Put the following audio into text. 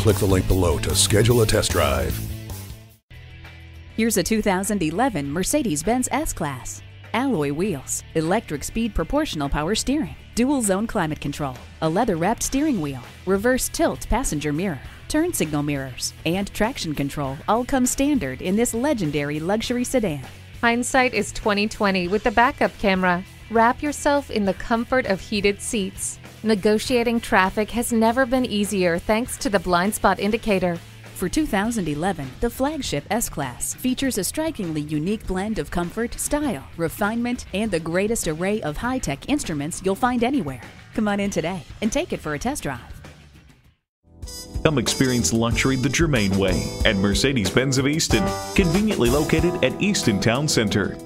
click the link below to schedule a test drive. Here's a 2011 Mercedes-Benz S-Class. Alloy wheels, electric speed proportional power steering, dual zone climate control, a leather wrapped steering wheel, reverse tilt passenger mirror, turn signal mirrors, and traction control all come standard in this legendary luxury sedan. Hindsight is 2020 with the backup camera. Wrap yourself in the comfort of heated seats. Negotiating traffic has never been easier thanks to the blind spot indicator. For 2011, the flagship S-Class features a strikingly unique blend of comfort, style, refinement, and the greatest array of high-tech instruments you'll find anywhere. Come on in today and take it for a test drive. Come experience luxury the Germain way at Mercedes-Benz of Easton, conveniently located at Easton Town Center.